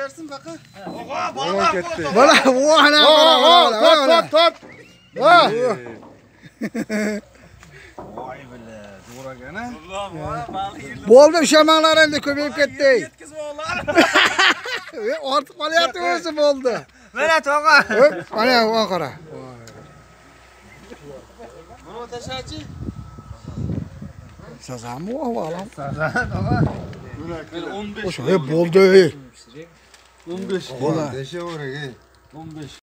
Versin bakın. Bana gitti. Bana bu ana Oo, oo, tut tut tut. Ha. Vay bile. Doğru gene. Boldu şamanlar endi köpeyip gitti. Yetkizme oğlan. Artık alayatı özü boldu. Böyle toka. Ana o kara. Bunu taşacı. Sazam mı o alam? Ben 15. 옮겨시. 옮겨시. 옮겨시.